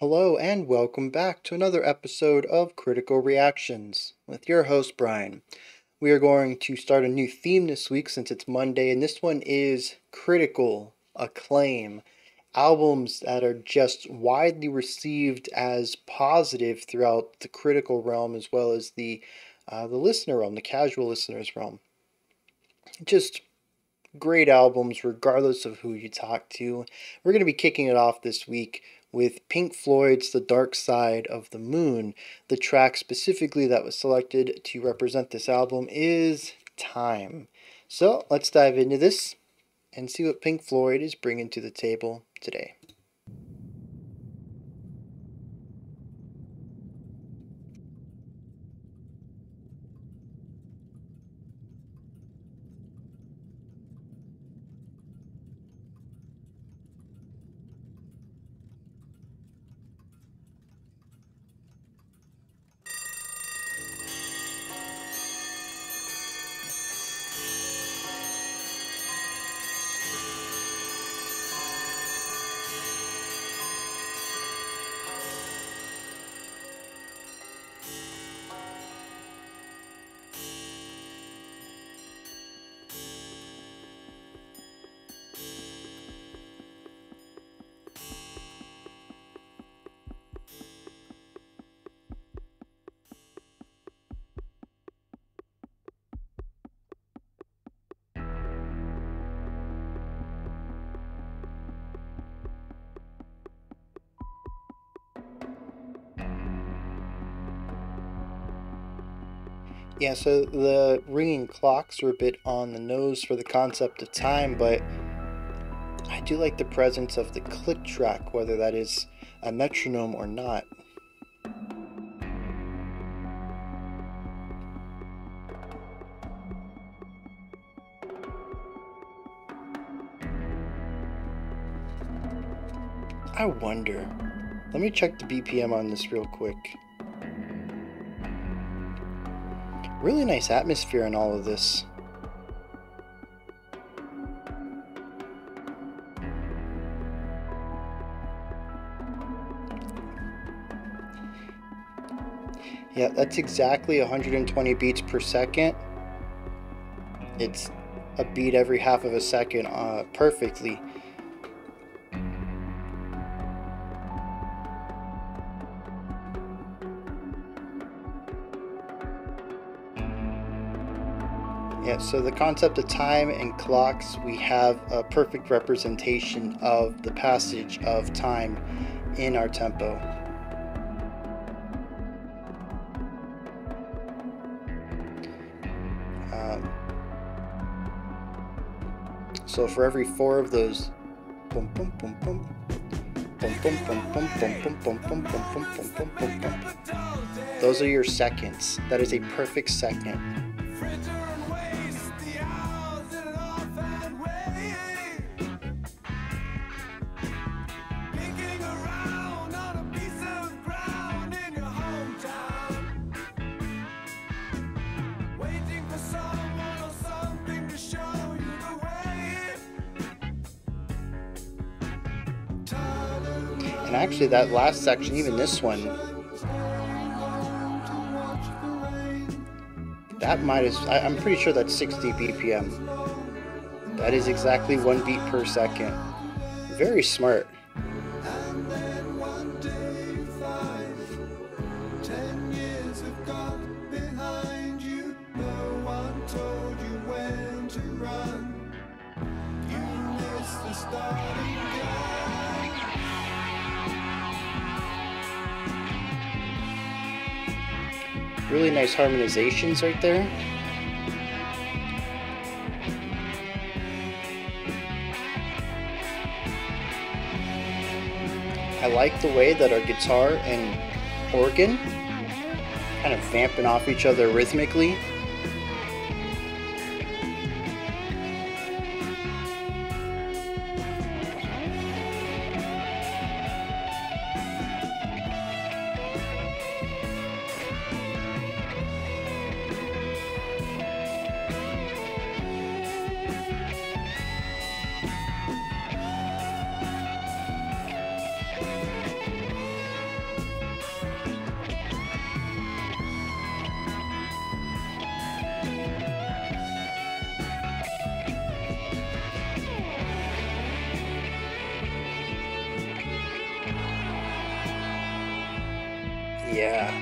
Hello, and welcome back to another episode of Critical Reactions with your host, Bryan. We are going to start a new theme this week since it's Monday, and this one is critical acclaim. Albums that are just widely received as positive throughout the critical realm as well as the uh, the listener realm, the casual listeners realm. Just great albums, regardless of who you talk to. We're going to be kicking it off this week with Pink Floyd's The Dark Side of the Moon. The track specifically that was selected to represent this album is Time. So let's dive into this and see what Pink Floyd is bringing to the table today. Yeah, so the ringing clocks are a bit on the nose for the concept of time, but I do like the presence of the click track, whether that is a metronome or not. I wonder. Let me check the BPM on this real quick. Really nice atmosphere in all of this. Yeah, that's exactly 120 beats per second. It's a beat every half of a second uh, perfectly. so the concept of time and clocks, we have a perfect representation of the passage of time in our tempo. Um, so for every four of those, boom, boom, boom, boom, those are your seconds. That is a perfect second. And actually, that last section, even this one, that might is, I, I'm pretty sure that's 60 BPM. That is exactly one beat per second. Very smart. Harmonizations right there. I like the way that our guitar and organ kind of vamping off each other rhythmically. Yeah.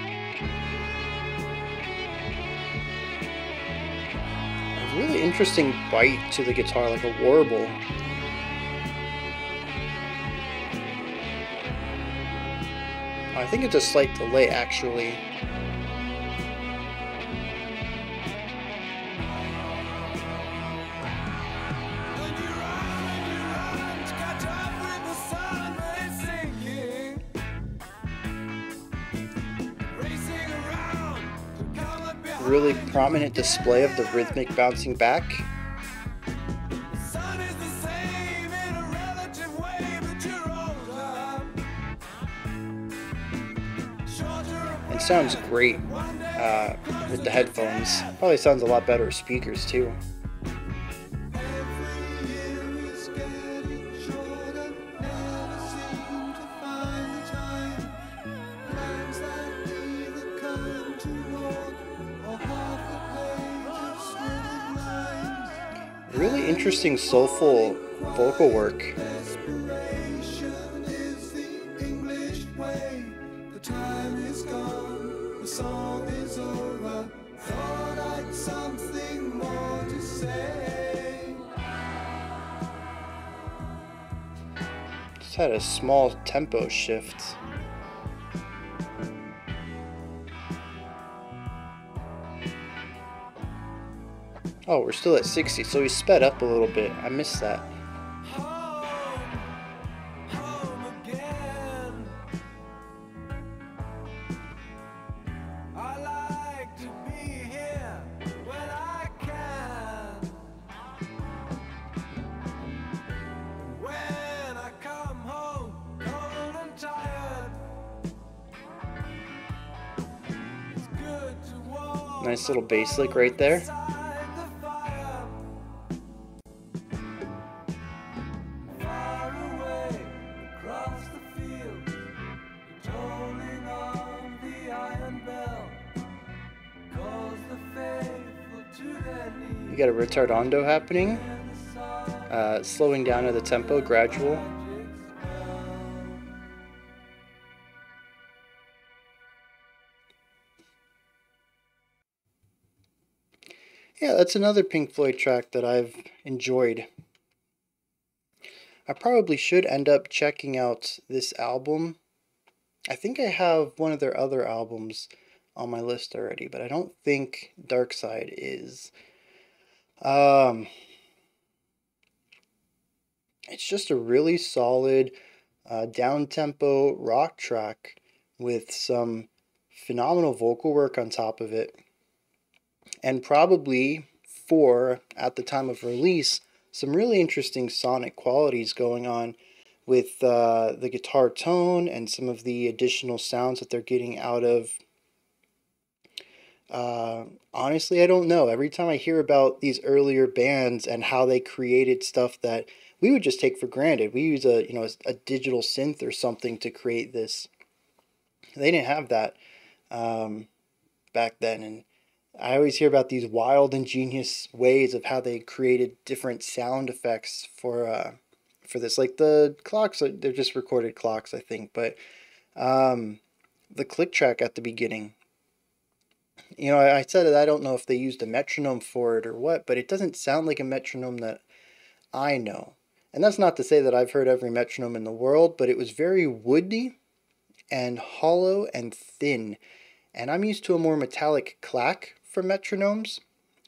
A really interesting bite to the guitar, like a warble. I think it's a slight delay actually. Prominent display of the rhythmic bouncing back. It sounds great uh, with the headphones. Probably sounds a lot better with speakers too. Interesting soulful vocal work. Just had a small tempo shift. We're still at 60, so we sped up a little bit. I missed that. Nice little bass lick right there. Retardando happening, uh, slowing down of the tempo, gradual. Yeah, that's another Pink Floyd track that I've enjoyed. I probably should end up checking out this album. I think I have one of their other albums on my list already, but I don't think Dark Side is. Um, it's just a really solid uh, down tempo rock track with some phenomenal vocal work on top of it and probably for, at the time of release, some really interesting sonic qualities going on with uh, the guitar tone and some of the additional sounds that they're getting out of. Uh, honestly, I don't know. Every time I hear about these earlier bands and how they created stuff that we would just take for granted, we use a you know a, a digital synth or something to create this. They didn't have that um, back then, and I always hear about these wild, ingenious ways of how they created different sound effects for uh, for this. Like the clocks, they're just recorded clocks, I think. But um, the click track at the beginning, you know, I, I said that I don't know if they used a metronome for it or what, but it doesn't sound like a metronome that I know. And that's not to say that I've heard every metronome in the world, but it was very woody and hollow and thin. And I'm used to a more metallic clack for metronomes.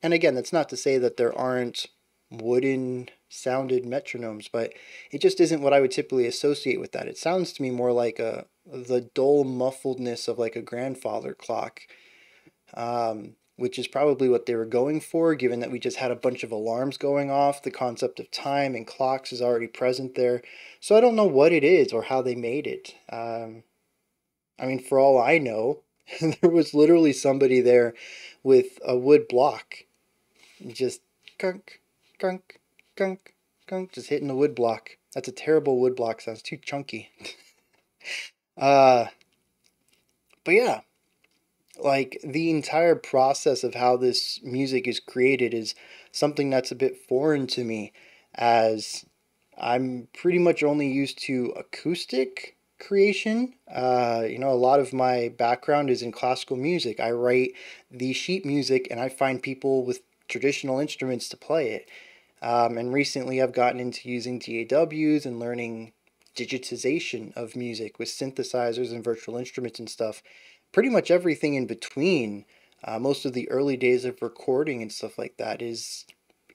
And again, that's not to say that there aren't wooden sounded metronomes, but it just isn't what I would typically associate with that. It sounds to me more like a the dull muffledness of like a grandfather clock, um, which is probably what they were going for, given that we just had a bunch of alarms going off. The concept of time and clocks is already present there. So I don't know what it is or how they made it. Um, I mean, for all I know, there was literally somebody there with a wood block. Just gunk, gunk, gunk, gunk, just hitting the wood block. That's a terrible wood block sounds too chunky. uh but yeah, like the entire process of how this music is created is something that's a bit foreign to me as I'm pretty much only used to acoustic creation. Uh, you know, a lot of my background is in classical music. I write the sheet music and I find people with traditional instruments to play it. Um, and recently I've gotten into using DAWs and learning digitization of music with synthesizers and virtual instruments and stuff. Pretty much everything in between. Uh, most of the early days of recording and stuff like that is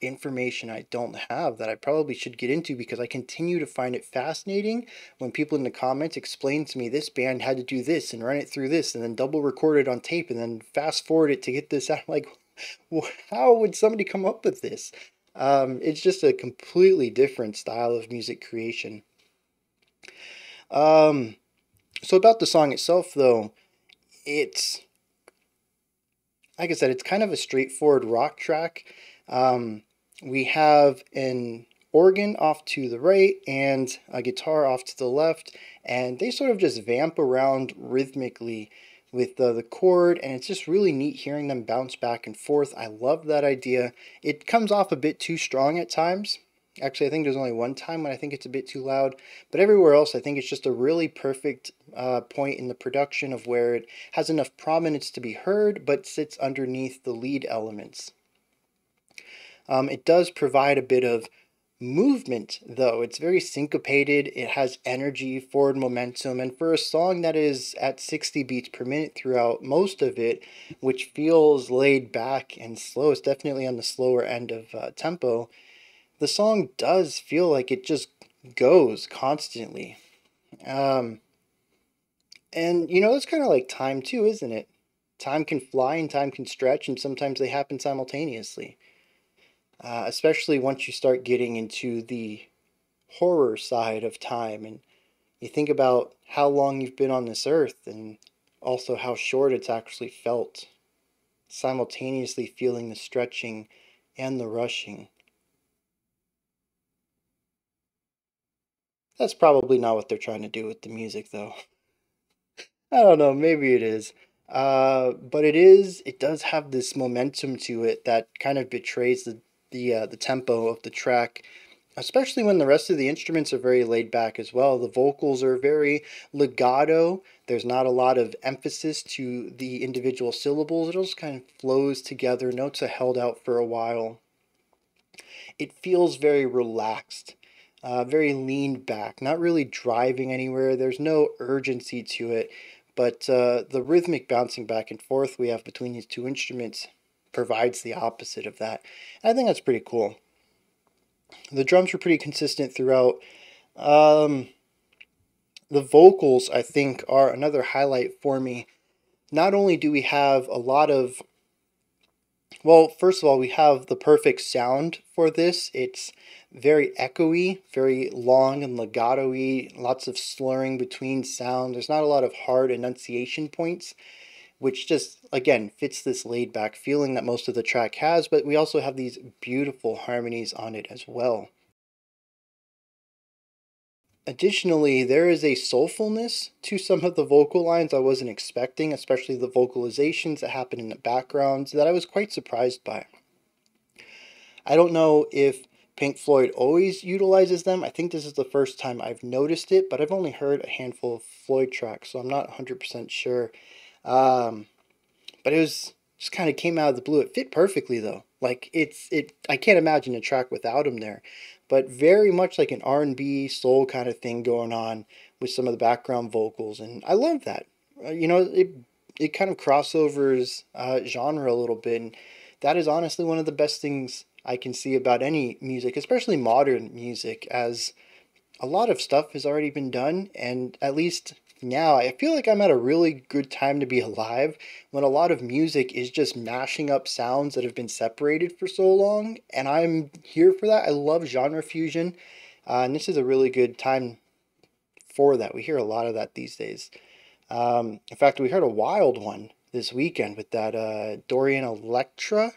information I don't have that I probably should get into because I continue to find it fascinating when people in the comments explain to me this band had to do this and run it through this and then double record it on tape and then fast forward it to get this out. Like, how would somebody come up with this? Um, it's just a completely different style of music creation. Um, so about the song itself, though, it's like I said, it's kind of a straightforward rock track. Um, we have an organ off to the right and a guitar off to the left, and they sort of just vamp around rhythmically with the, the chord, and it's just really neat hearing them bounce back and forth. I love that idea. It comes off a bit too strong at times. Actually, I think there's only one time when I think it's a bit too loud, but everywhere else, I think it's just a really perfect uh, point in the production of where it has enough prominence to be heard, but sits underneath the lead elements. Um, it does provide a bit of movement, though. It's very syncopated, it has energy, forward momentum, and for a song that is at 60 beats per minute throughout most of it, which feels laid back and slow, it's definitely on the slower end of uh, tempo, the song does feel like it just goes constantly. Um, and you know, it's kind of like time too, isn't it? Time can fly and time can stretch, and sometimes they happen simultaneously uh, especially once you start getting into the horror side of time and you think about how long you've been on this earth and also how short it's actually felt, simultaneously feeling the stretching and the rushing. That's probably not what they're trying to do with the music, though. I don't know, maybe it is. Uh, but it is, it does have this momentum to it that kind of betrays the the uh, the tempo of the track especially when the rest of the instruments are very laid back as well. The vocals are very legato. There's not a lot of emphasis to the individual syllables. It just kind of flows together. Notes are held out for a while. It feels very relaxed, uh, very leaned back, not really driving anywhere. There's no urgency to it, but uh, the rhythmic bouncing back and forth we have between these two instruments provides the opposite of that. And I think that's pretty cool. The drums were pretty consistent throughout. Um, the vocals, I think, are another highlight for me. Not only do we have a lot of, well, first of all, we have the perfect sound for this. It's very echoey, very long and legato y, lots of slurring between sound. There's not a lot of hard enunciation points which just again fits this laid back feeling that most of the track has, but we also have these beautiful harmonies on it as well. Additionally, there is a soulfulness to some of the vocal lines I wasn't expecting, especially the vocalizations that happen in the background that I was quite surprised by. I don't know if Pink Floyd always utilizes them. I think this is the first time I've noticed it, but I've only heard a handful of Floyd tracks, so I'm not 100% sure um, but it was just kind of came out of the blue. It fit perfectly though. Like it's it. I can't imagine a track without him there. But very much like an R and B soul kind of thing going on with some of the background vocals, and I love that. Uh, you know, it it kind of crossovers uh, genre a little bit, and that is honestly one of the best things I can see about any music, especially modern music, as a lot of stuff has already been done, and at least now, I feel like I'm at a really good time to be alive when a lot of music is just mashing up sounds that have been separated for so long, and I'm here for that. I love genre fusion, uh, and this is a really good time for that. We hear a lot of that these days. Um, in fact, we heard a wild one this weekend with that uh, Dorian Electra,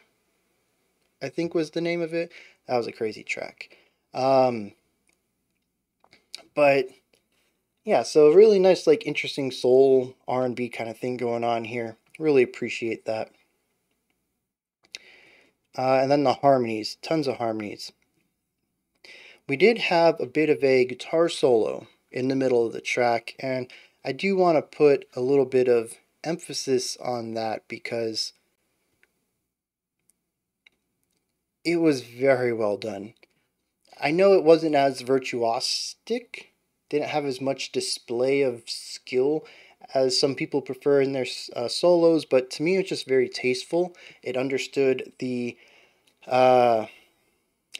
I think was the name of it. That was a crazy track. Um, but yeah, so a really nice, like interesting soul R&B kind of thing going on here. Really appreciate that. Uh, and then the harmonies, tons of harmonies. We did have a bit of a guitar solo in the middle of the track. And I do want to put a little bit of emphasis on that because it was very well done. I know it wasn't as virtuosic, didn't have as much display of skill as some people prefer in their uh, solos, but to me it was just very tasteful. It understood the uh,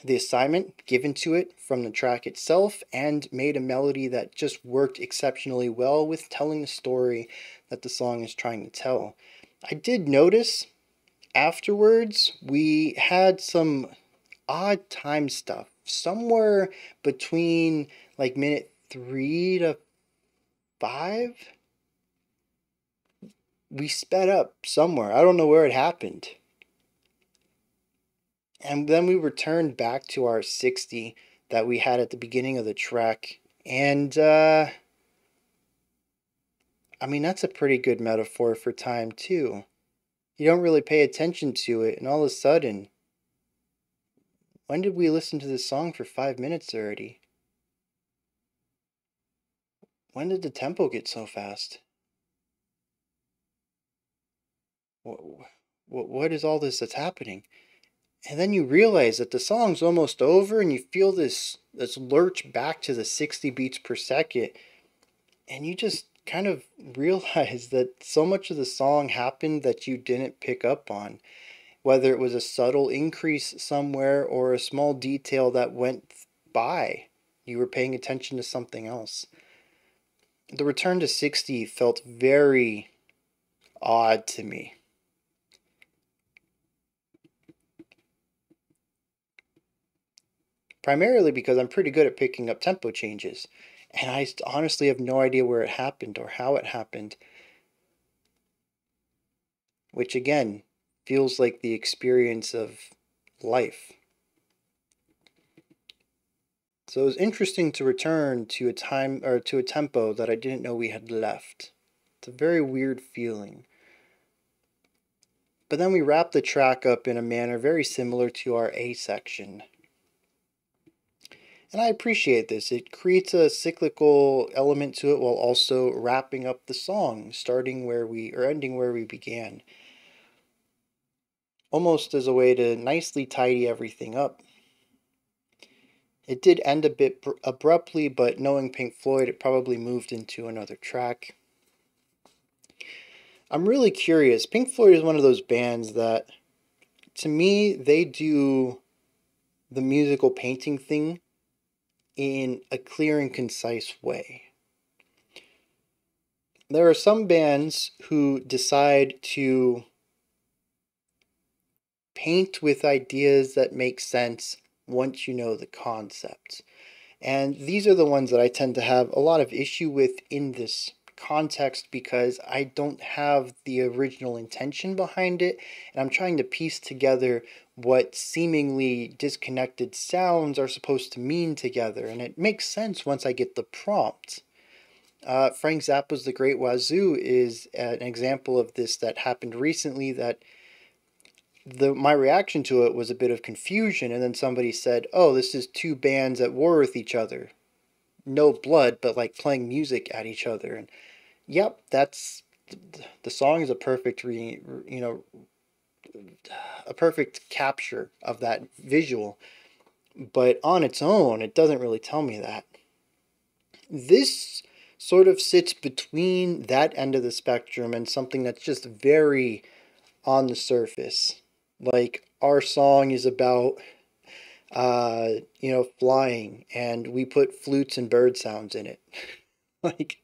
the assignment given to it from the track itself and made a melody that just worked exceptionally well with telling the story that the song is trying to tell. I did notice afterwards we had some odd time stuff somewhere between like minute three to five we sped up somewhere i don't know where it happened and then we returned back to our 60 that we had at the beginning of the track. And, uh, I mean, that's a pretty good metaphor for time, too. You don't really pay attention to it, and all of a sudden, when did we listen to this song for five minutes already? When did the tempo get so fast? What, what, what is all this that's happening? and then you realize that the song's almost over and you feel this this lurch back to the 60 beats per second and you just kind of realize that so much of the song happened that you didn't pick up on whether it was a subtle increase somewhere or a small detail that went by you were paying attention to something else the return to 60 felt very odd to me primarily because I'm pretty good at picking up tempo changes. And I honestly have no idea where it happened or how it happened. Which again feels like the experience of life. So it was interesting to return to a time or to a tempo that I didn't know we had left. It's a very weird feeling. But then we wrap the track up in a manner very similar to our A section. And I appreciate this. It creates a cyclical element to it while also wrapping up the song, starting where we or ending where we began. Almost as a way to nicely tidy everything up. It did end a bit abruptly, but knowing Pink Floyd, it probably moved into another track. I'm really curious. Pink Floyd is one of those bands that, to me, they do the musical painting thing in a clear and concise way. There are some bands who decide to paint with ideas that make sense once you know the concept. And these are the ones that I tend to have a lot of issue with in this context because I don't have the original intention behind it and I'm trying to piece together what seemingly disconnected sounds are supposed to mean together and it makes sense once I get the prompt. Uh, Frank Zappa's The Great Wazoo is an example of this that happened recently that the my reaction to it was a bit of confusion and then somebody said oh this is two bands at war with each other no blood but like playing music at each other and Yep, that's the song is a perfect re, you know a perfect capture of that visual. But on its own, it doesn't really tell me that. This sort of sits between that end of the spectrum and something that's just very on the surface. Like our song is about uh, you know, flying and we put flutes and bird sounds in it. like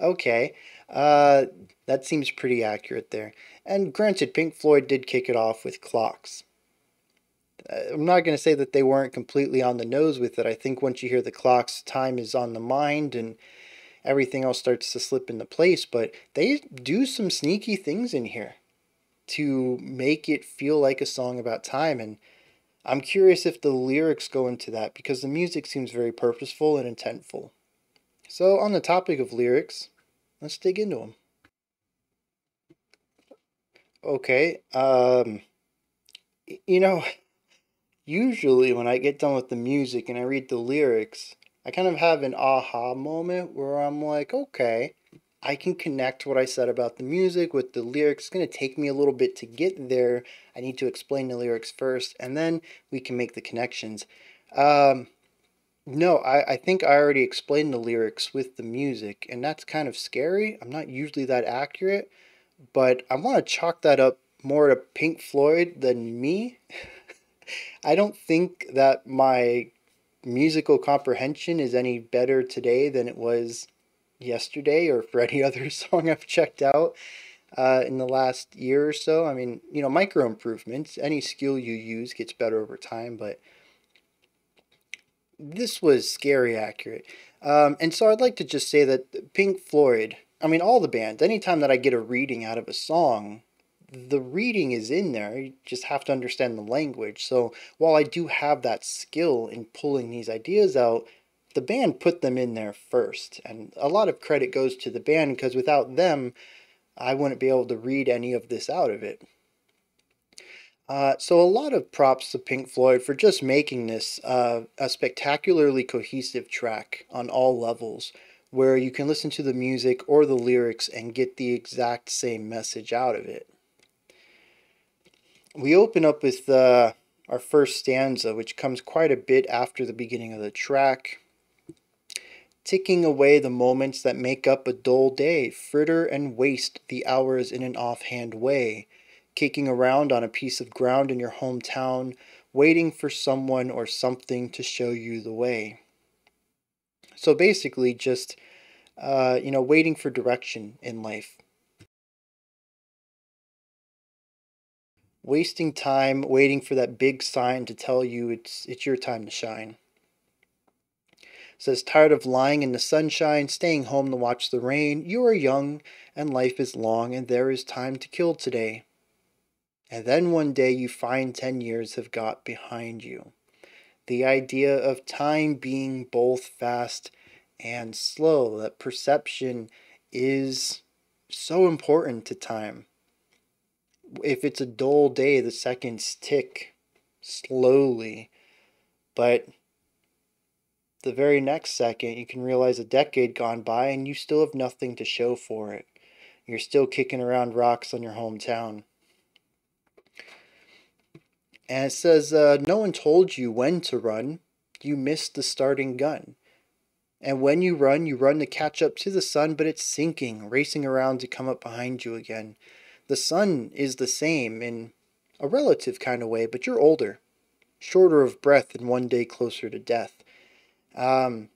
Okay, uh, that seems pretty accurate there. And granted, Pink Floyd did kick it off with clocks. Uh, I'm not going to say that they weren't completely on the nose with it. I think once you hear the clocks, time is on the mind and everything else starts to slip into place. But they do some sneaky things in here to make it feel like a song about time. And I'm curious if the lyrics go into that because the music seems very purposeful and intentful. So, on the topic of lyrics, let's dig into them. Okay, um, you know, usually when I get done with the music and I read the lyrics, I kind of have an aha moment where I'm like, okay, I can connect what I said about the music with the lyrics. It's going to take me a little bit to get there. I need to explain the lyrics first, and then we can make the connections. Um, no, I, I think I already explained the lyrics with the music, and that's kind of scary. I'm not usually that accurate, but I want to chalk that up more to Pink Floyd than me. I don't think that my musical comprehension is any better today than it was yesterday or for any other song I've checked out uh, in the last year or so. I mean, you know, micro improvements, any skill you use gets better over time, but this was scary accurate. Um, and so I'd like to just say that Pink Floyd, I mean, all the bands, anytime that I get a reading out of a song, the reading is in there. You just have to understand the language. So while I do have that skill in pulling these ideas out, the band put them in there first. And a lot of credit goes to the band because without them, I wouldn't be able to read any of this out of it. Uh, so a lot of props to Pink Floyd for just making this uh, a spectacularly cohesive track on all levels, where you can listen to the music or the lyrics and get the exact same message out of it. We open up with uh, our first stanza, which comes quite a bit after the beginning of the track. Ticking away the moments that make up a dull day, fritter and waste the hours in an offhand way kicking around on a piece of ground in your hometown, waiting for someone or something to show you the way. So basically, just, uh, you know, waiting for direction in life. Wasting time waiting for that big sign to tell you it's, it's your time to shine says, Tired of lying in the sunshine, staying home to watch the rain, you are young, and life is long, and there is time to kill today. And then one day you find 10 years have got behind you. The idea of time being both fast and slow, that perception is so important to time. If it's a dull day, the seconds tick slowly, but the very next second you can realize a decade gone by and you still have nothing to show for it. You're still kicking around rocks on your hometown. And it says, uh, No one told you when to run. You missed the starting gun. And when you run, you run to catch up to the sun, but it's sinking, racing around to come up behind you again. The sun is the same in a relative kind of way, but you're older, shorter of breath, and one day closer to death. Um,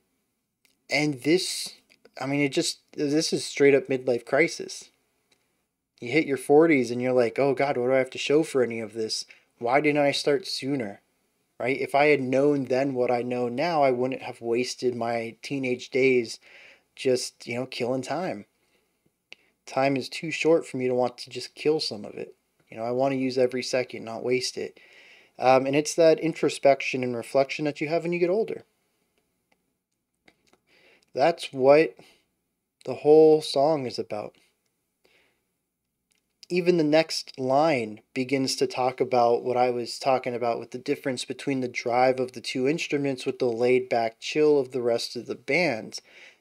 and this, I mean, it just, this is straight up midlife crisis. You hit your 40s and you're like, oh God, what do I have to show for any of this? Why didn't I start sooner? Right? If I had known then what I know now, I wouldn't have wasted my teenage days just, you know, killing time. Time is too short for me to want to just kill some of it. You know, I want to use every second, not waste it. Um, and it's that introspection and reflection that you have when you get older. That's what the whole song is about even the next line begins to talk about what I was talking about with the difference between the drive of the two instruments with the laid back chill of the rest of the band,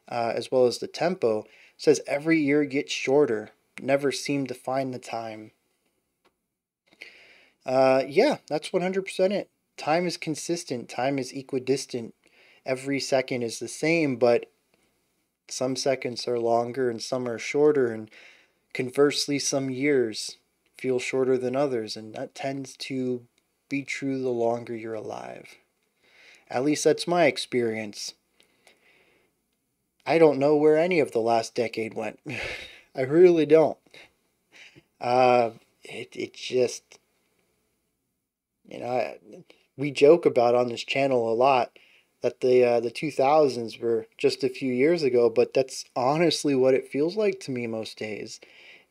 uh, as well as the tempo. It says every year gets shorter, never seem to find the time. Uh, yeah, that's 100% it. Time is consistent, time is equidistant. Every second is the same, but some seconds are longer and some are shorter, and Conversely, some years feel shorter than others, and that tends to be true the longer you're alive. At least that's my experience. I don't know where any of the last decade went. I really don't. Uh, it, it just, you know, I, we joke about on this channel a lot that the uh, the 2000s were just a few years ago, but that's honestly what it feels like to me most days.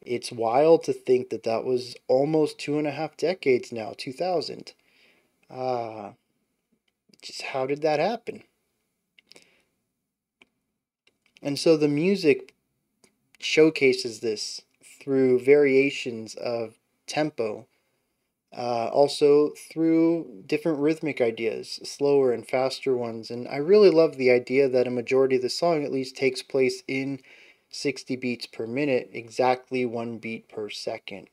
It's wild to think that that was almost two and a half decades now, 2000. Uh, just how did that happen? And so the music showcases this through variations of tempo Uh, also through different rhythmic ideas, slower and faster ones. And I really love the idea that a majority of the song at least takes place in 60 beats per minute, exactly one beat per second.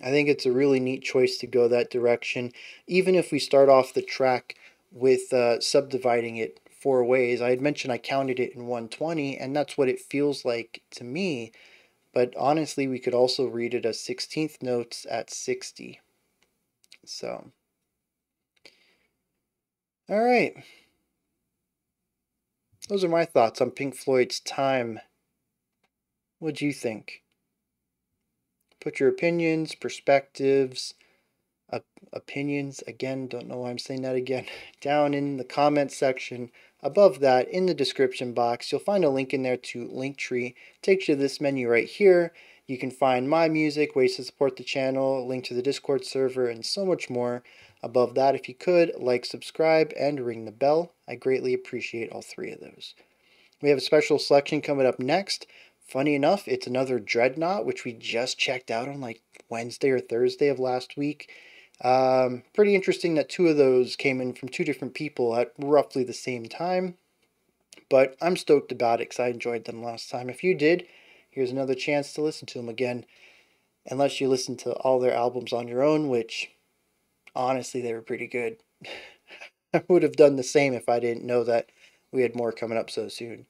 I think it's a really neat choice to go that direction, even if we start off the track with uh, subdividing it four ways. I had mentioned I counted it in 120, and that's what it feels like to me. But honestly, we could also read it as 16th notes at 60. So, all right. Those are my thoughts on Pink Floyd's Time. What do you think? Put your opinions, perspectives, op- opinions, again, don't know why I'm saying that again, down in the comment section. Above that, in the description box, you'll find a link in there to Linktree. Takes you to this menu right here. You can find my music, ways to support the channel, link to the Discord server, and so much more. Above that, if you could, like, subscribe, and ring the bell. I greatly appreciate all three of those. We have a special selection coming up next. Funny enough, it's another Dreadnought, which we just checked out on like Wednesday or Thursday of last week. Um, pretty interesting that two of those came in from two different people at roughly the same time. But I'm stoked about it because I enjoyed them last time. If you did, here's another chance to listen to them again. Unless you listen to all their albums on your own, which honestly, they were pretty good. I would have done the same if I didn't know that we had more coming up so soon.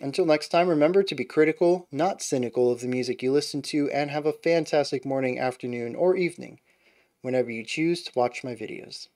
Until next time, remember to be critical, not cynical of the music you listen to, and have a fantastic morning, afternoon, or evening whenever you choose to watch my videos.